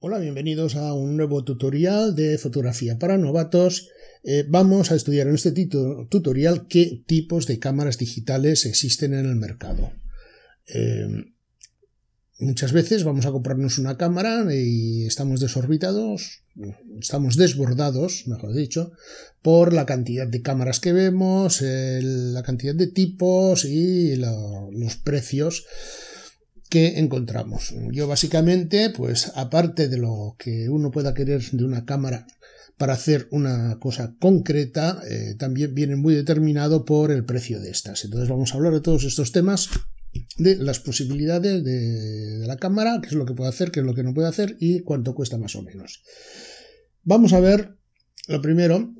Hola, bienvenidos a un nuevo tutorial de fotografía para novatos. Eh, vamos a estudiar en este tutorial qué tipos de cámaras digitales existen en el mercado. Eh, muchas veces vamos a comprarnos una cámara y estamos desorbitados, estamos desbordados, mejor dicho, por la cantidad de cámaras que vemos, la cantidad de tipos y los precios que encontramos. Yo básicamente, pues aparte de lo que uno pueda querer de una cámara para hacer una cosa concreta, eh, también viene muy determinado por el precio de estas. Entonces vamos a hablar de todos estos temas, de las posibilidades de, de la cámara, qué es lo que puede hacer, qué es lo que no puede hacer y cuánto cuesta más o menos. Vamos a ver lo primero,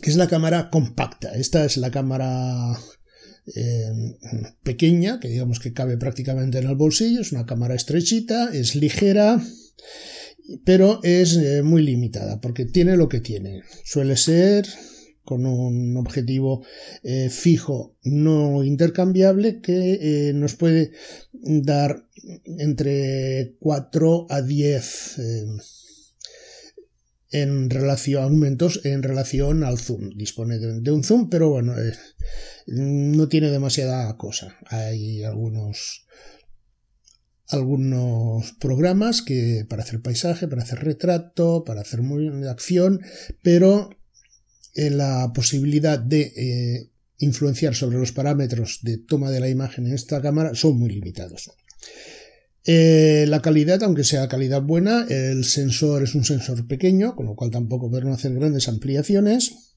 que es la cámara compacta. Esta es la cámara eh, pequeña, que digamos que cabe prácticamente en el bolsillo, es una cámara estrechita, es ligera, pero es eh, muy limitada porque tiene lo que tiene. Suele ser con un objetivo eh, fijo no intercambiable que nos puede dar entre 4 a 10 en relación aumentos en relación al zoom. Dispone de, un zoom, pero bueno, eh, no tiene demasiada cosa. Hay algunos algunos programas que para hacer paisaje, para hacer retrato, para hacer acción, pero en la posibilidad de eh, influenciar sobre los parámetros de toma de la imagen en esta cámara son muy limitados. Eh, la calidad, aunque sea calidad buena, el sensor es un sensor pequeño, con lo cual tampoco podemos hacer grandes ampliaciones.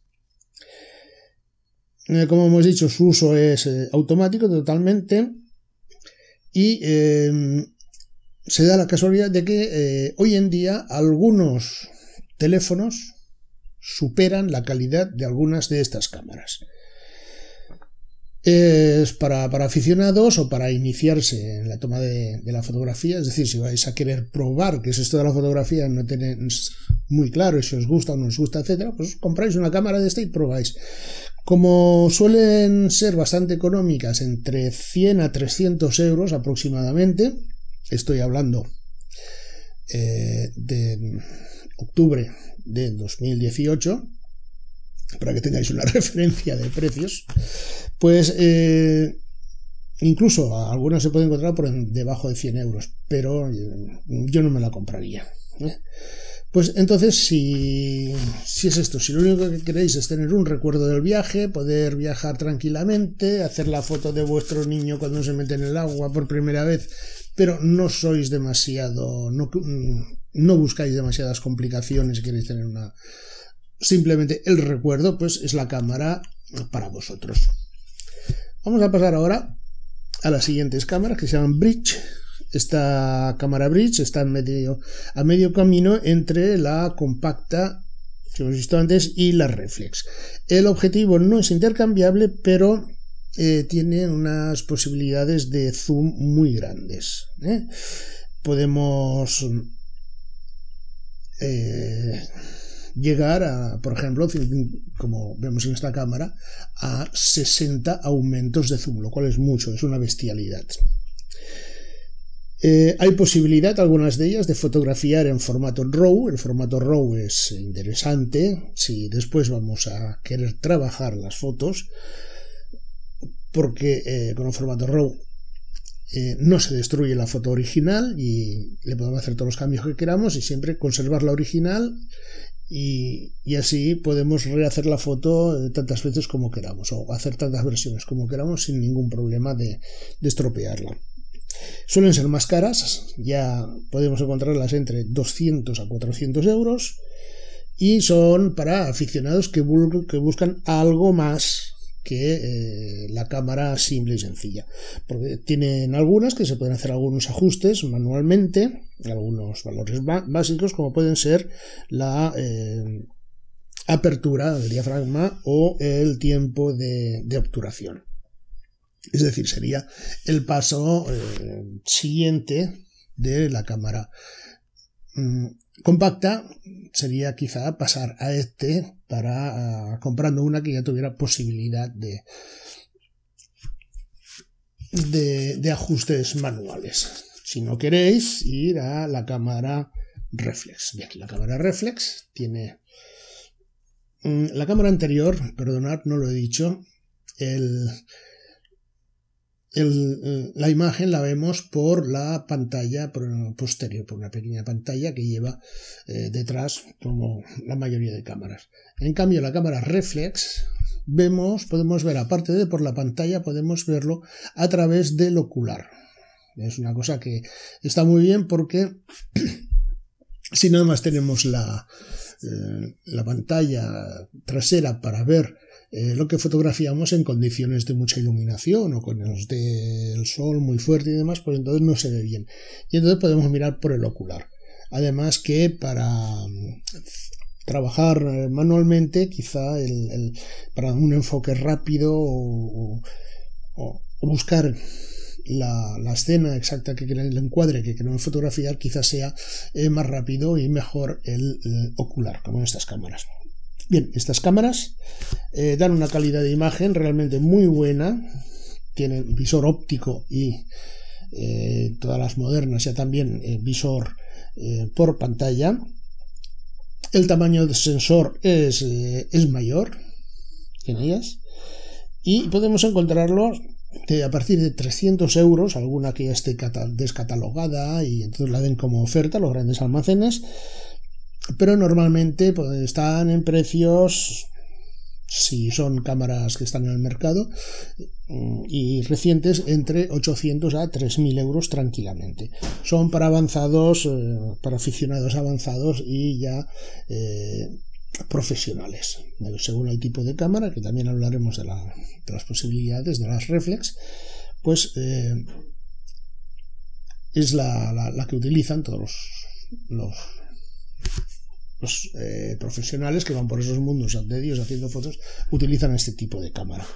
Eh, como hemos dicho, su uso es eh, automático totalmente y se da la casualidad de que hoy en día algunos teléfonos superan la calidad de algunas de estas cámaras es para, aficionados o para iniciarse en la toma de, la fotografía. Es decir, si vais a querer probar qué es esto de la fotografía, no tenéis muy claro si os gusta o no os gusta, etcétera, pues compráis una cámara de esta y probáis. Como suelen ser bastante económicas, entre 100 a 300 euros aproximadamente, estoy hablando eh, de octubre de 2018, para que tengáis una referencia de precios, pues eh, incluso algunas se pueden encontrar por debajo de 100 euros, pero eh, yo no me la compraría. ¿eh? Pues entonces, si, si es esto, si lo único que queréis es tener un recuerdo del viaje, poder viajar tranquilamente, hacer la foto de vuestro niño cuando se mete en el agua por primera vez, pero no sois demasiado, no, no buscáis demasiadas complicaciones, queréis tener una, simplemente el recuerdo, pues es la cámara para vosotros. Vamos a pasar ahora a las siguientes cámaras que se llaman Bridge. Esta cámara Bridge está a medio camino entre la compacta que hemos visto antes y la reflex. El objetivo no es intercambiable, pero eh, tiene unas posibilidades de zoom muy grandes. ¿eh? Podemos eh, llegar a, por ejemplo, como vemos en esta cámara, a 60 aumentos de zoom, lo cual es mucho, es una bestialidad. Eh, hay posibilidad, algunas de ellas, de fotografiar en formato RAW. El formato RAW es interesante si después vamos a querer trabajar las fotos, porque eh, con el formato RAW eh, no se destruye la foto original y le podemos hacer todos los cambios que queramos y siempre conservar la original y, así podemos rehacer la foto tantas veces como queramos o hacer tantas versiones como queramos sin ningún problema de, estropearla. Suelen ser más caras, ya podemos encontrarlas entre 200 a 400 euros y son para aficionados que, que buscan algo más que eh, la cámara simple y sencilla. Porque tienen algunas que se pueden hacer algunos ajustes manualmente, algunos valores básicos, como pueden ser la eh, apertura del diafragma o el tiempo de, obturación. Es decir, sería el paso eh, siguiente de la cámara mm, compacta sería quizá pasar a este para ah, comprando una que ya tuviera posibilidad de, de, ajustes manuales. Si no queréis ir a la cámara reflex. La cámara reflex tiene... Mm, la cámara anterior, perdonad, no lo he dicho, la imagen la vemos por la pantalla posterior, por una pequeña pantalla que lleva eh, detrás como la mayoría de cámaras. En cambio, la cámara reflex vemos, podemos ver, aparte de por la pantalla, podemos verlo a través del ocular. Es una cosa que está muy bien porque si nada más tenemos la, eh, la pantalla trasera para ver eh, lo que fotografiamos en condiciones de mucha iluminación o con el sol muy fuerte y demás, pues entonces no se ve bien. Y entonces podemos mirar por el ocular. Además que para mm, trabajar manualmente, quizá el, para un enfoque rápido o, buscar la, escena exacta que el encuadre que queremos fotografiar quizás sea eh, más rápido y mejor el, ocular, como en estas cámaras. Bien, estas cámaras eh, dan una calidad de imagen realmente muy buena, tienen visor óptico y eh, todas las modernas ya también visor por pantalla. El tamaño del sensor es, es mayor en ellas y podemos encontrarlo a partir de 300 euros, alguna que ya esté descatalogada y entonces la den como oferta los grandes almacenes pero normalmente pues, están en precios si son cámaras que están en el mercado y recientes entre 800 a 3000 euros tranquilamente. Son para avanzados eh, para aficionados avanzados y ya eh, profesionales según el tipo de cámara que también hablaremos de, las posibilidades de las reflex pues eh, es la, que utilizan todos los eh, profesionales que van por esos mundos de Dios haciendo fotos utilizan este tipo de cámara.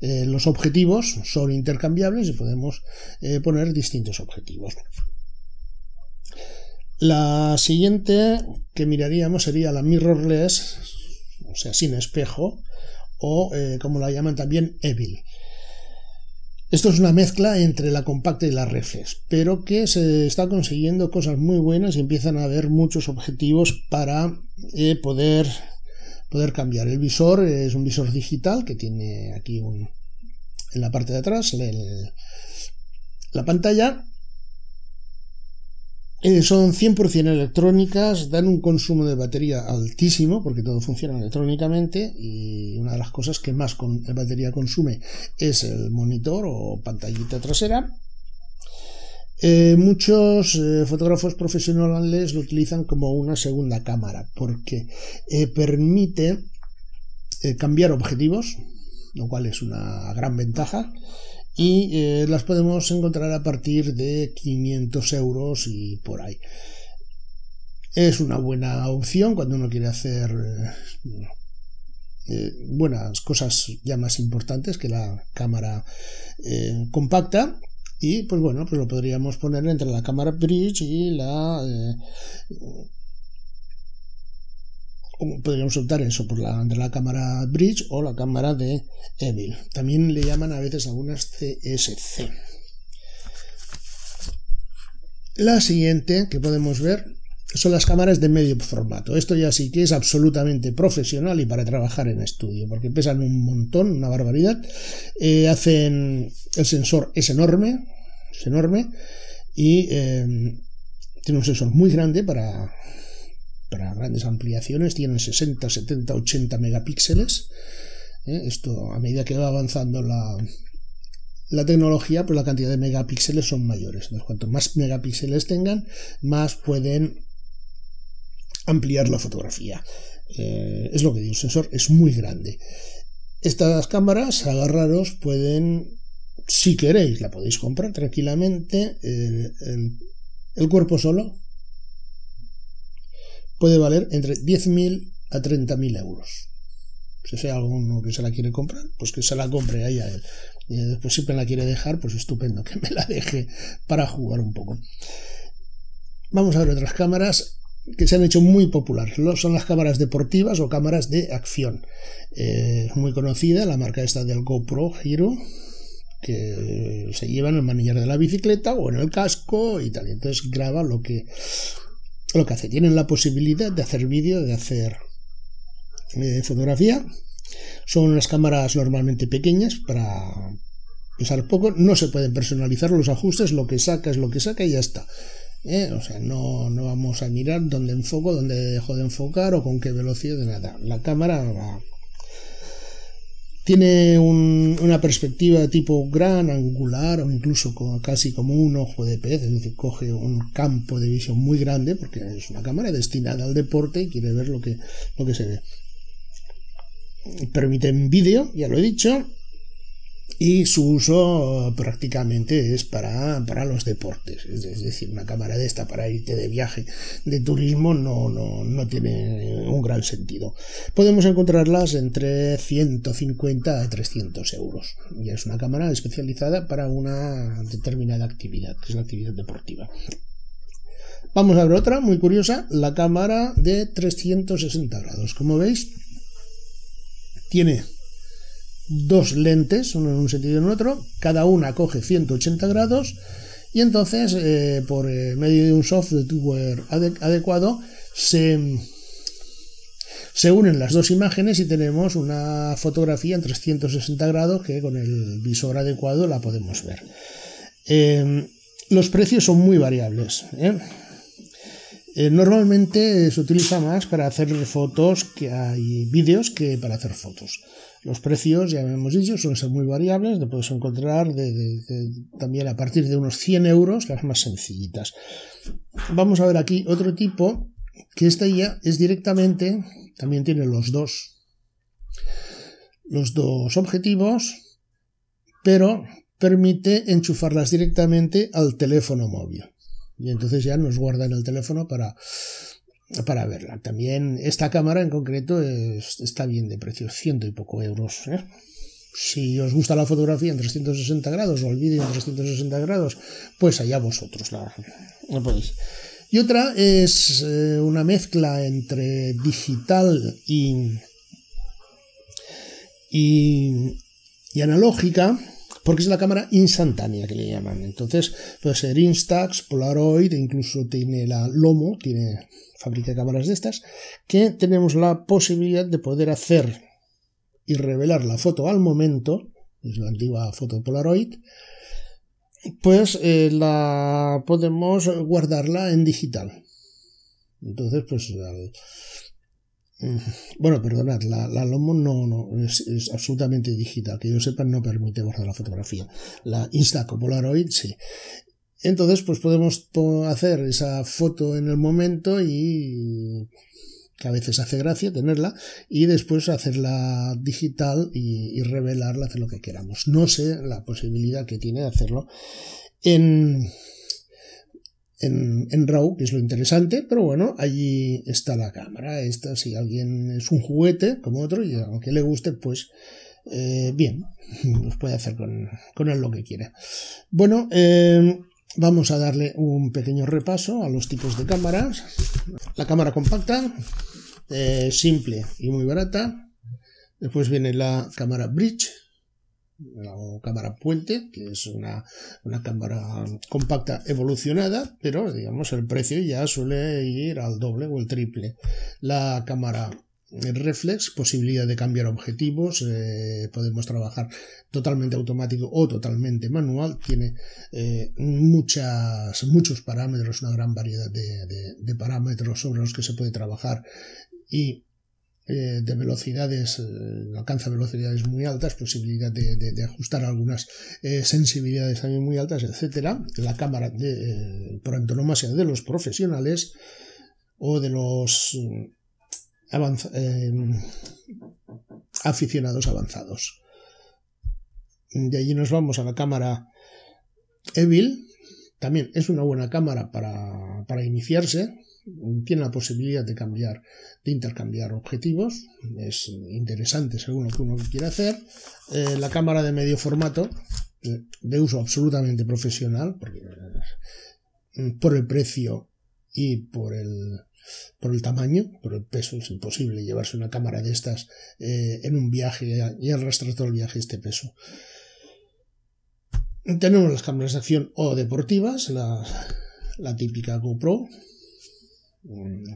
Eh, los objetivos son intercambiables y podemos poner distintos objetivos. La siguiente que miraríamos sería la mirrorless, o sea, sin espejo, o como la llaman también Evil. Esto es una mezcla entre la compacta y la reflex, pero que se está consiguiendo cosas muy buenas y empiezan a haber muchos objetivos para eh, poder, poder cambiar. El visor es un visor digital que tiene aquí un, en la parte de atrás la pantalla eh, son 100% electrónicas, dan un consumo de batería altísimo porque todo funciona electrónicamente y una de las cosas que más con batería consume es el monitor o pantallita trasera. Eh, muchos eh, fotógrafos profesionales lo utilizan como una segunda cámara porque permite cambiar objetivos, lo cual es una gran ventaja y eh, las podemos encontrar a partir de 500 euros y por ahí. Es una buena opción cuando uno quiere hacer eh, eh, buenas cosas ya más importantes que la cámara compacta y pues bueno pues lo podríamos poner entre la cámara bridge y la podríamos optar eso por la de la cámara bridge o la cámara de Evil. También le llaman a veces algunas CSC. La siguiente que podemos ver son las cámaras de medio formato. Esto ya sí que es absolutamente profesional y para trabajar en estudio, porque pesan un montón, una barbaridad. Eh, hacen el sensor es enorme, es enorme y eh, tiene un sensor muy grande para grandes ampliaciones tienen 60, 70, 80 megapíxeles. ¿eh? Esto a medida que va avanzando la, la tecnología, pues la cantidad de megapíxeles son mayores. cuanto más megapíxeles tengan, más pueden ampliar la fotografía. Eh, es lo que digo, el sensor es muy grande. Estas cámaras, agarraros, pueden, si queréis, la podéis comprar tranquilamente. Eh, el cuerpo solo puede valer entre 10.000 a 30.000 euros. Si hay alguno que se la quiere comprar, pues que se la compre ahí a él. Y después siempre la quiere dejar, pues estupendo, que me la deje para jugar un poco. Vamos a ver otras cámaras que se han hecho muy populares. Son las cámaras deportivas o cámaras de acción. Eh, muy conocida la marca esta del GoPro Hero, que se lleva en el manillar de la bicicleta o en el casco y tal. entonces graba lo que, lo que hace. Tienen la posibilidad de hacer vídeo, de hacer eh, fotografía. Son unas cámaras normalmente pequeñas para usar poco. No se pueden personalizar los ajustes, lo que saca es lo que saca y ya está. ¿eh? O sea, no, no, vamos a mirar dónde enfoco, dónde dejo de enfocar o con qué velocidad nada. La cámara va. Tiene una perspectiva tipo gran, angular o incluso casi como un ojo de pez, es decir, coge un campo de visión muy grande porque es una cámara destinada al deporte y quiere ver lo que, lo que se ve. Permite vídeo, ya lo he dicho, y su uso prácticamente es para, para los deportes. Es, decir, una cámara de esta para irte de viaje de turismo no, no, no tiene un gran sentido. Podemos encontrarlas entre 150 a 300 euros. Y es una cámara especializada para una determinada actividad, que es la actividad deportiva. Vamos a ver otra muy curiosa, la cámara de 360 grados. Como veis, tiene dos lentes, uno en un sentido y en otro, cada una coge 180 grados y entonces eh, por eh, medio de un software adecuado se, se unen las dos imágenes y tenemos una fotografía en 360 grados que con el visor adecuado la podemos ver. Eh, los precios son muy variables. Normalmente se utiliza más para hacer fotos que hay vídeos que para hacer fotos. Los precios, ya hemos dicho, suelen ser muy variables, te puedes encontrar también a partir de unos 100 euros las más sencillitas. Vamos a ver aquí otro tipo, que esta ya es directamente, también tiene los dos, los dos objetivos, pero permite enchufarlas directamente al teléfono móvil. Y entonces ya nos guarda en el teléfono para, para verla. También esta cámara en concreto está bien de precio, ciento y poco euros. ¿eh? Si os gusta la fotografía en 360 grados o el vídeo en 360 grados, pues allá vosotros la, podéis. Y otra es eh, una mezcla entre digital y, y, y analógica, porque es la cámara instantánea que le llaman. Entonces puede ser Instax, Polaroid, e incluso tiene la Lomo, tiene fábrica de cámaras de estas, que tenemos la posibilidad de poder hacer y revelar la foto al momento, es la antigua foto Polaroid, pues eh, la podemos guardarla en digital. Entonces, pues bueno, perdonad, la, Lomo no, no es, absolutamente digital, que yo sepa no permite guardar la fotografía. La Instax o Polaroid sí. Entonces, pues podemos hacer esa foto en el momento y que a veces hace gracia tenerla y después hacerla digital y, revelarla, hacer lo que queramos. No sé la posibilidad que tiene de hacerlo en, en, RAW, que es lo interesante, pero bueno, allí está la cámara. Esta, si alguien es un juguete como otro y aunque le guste, pues eh, bien, nos puede hacer con, con, él lo que quiera. Bueno, eh, Vamos a darle un pequeño repaso a los tipos de cámaras. La cámara compacta, eh, simple y muy barata. Después viene la cámara bridge, o cámara puente, que es una, una, cámara compacta evolucionada, pero digamos el precio ya suele ir al doble o el triple. La cámara reflex, posibilidad de cambiar objetivos, eh, podemos trabajar totalmente automático o totalmente manual, tiene eh, muchas, muchos parámetros, una gran variedad de, parámetros sobre los que se puede trabajar y eh, de velocidades, alcanza velocidades muy altas, posibilidad de, ajustar algunas sensibilidades también muy altas, etcétera. La cámara de, por antonomasia de los profesionales o de los aficionados avanzados. De allí nos vamos a la cámara Evil. También es una buena cámara para, iniciarse. Tiene la posibilidad de cambiar, de intercambiar objetivos. Es interesante según lo que uno quiera hacer. Eh, la cámara de medio formato, de uso absolutamente profesional, eh, por el precio y por el, por el tamaño, por el peso, es imposible llevarse una cámara de estas eh, en un viaje y arrastrar todo el viaje este peso. tenemos las cámaras de acción o deportivas, la, típica GoPro,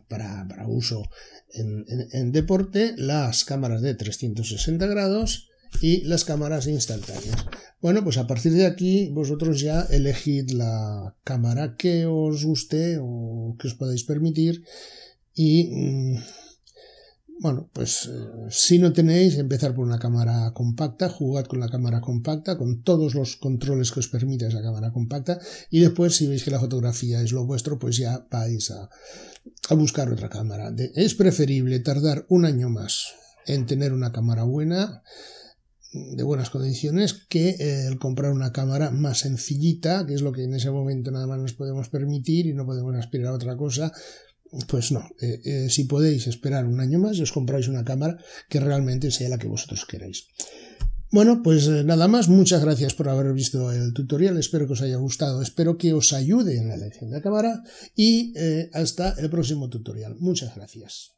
para, para uso en, en, deporte, las cámaras de 360 grados y las cámaras instantáneas. Bueno, pues a partir de aquí vosotros ya elegid la cámara que os guste o que os podáis permitir y mm, bueno, pues eh, si no tenéis, empezar por una cámara compacta, jugad con la cámara compacta, con todos los controles que os permite esa cámara compacta, y después, si veis que la fotografía es lo vuestro, pues ya vais a, buscar otra cámara. es preferible tardar un año más en tener una cámara buena, de buenas condiciones, que eh, el comprar una cámara más sencillita, que es lo que en ese momento nada más nos podemos permitir y no podemos aspirar a otra cosa, pues no, eh, eh, si podéis esperar un año más, os compráis una cámara que realmente sea la que vosotros queráis. Bueno, pues eh, nada más, muchas gracias por haber visto el tutorial, espero que os haya gustado, espero que os ayude en la elección de cámara y hasta el próximo tutorial. Muchas gracias.